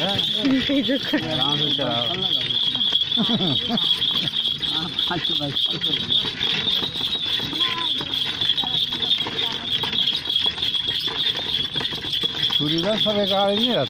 आराम से चलाओ छुरी का सब एक आदमी नहीं रहता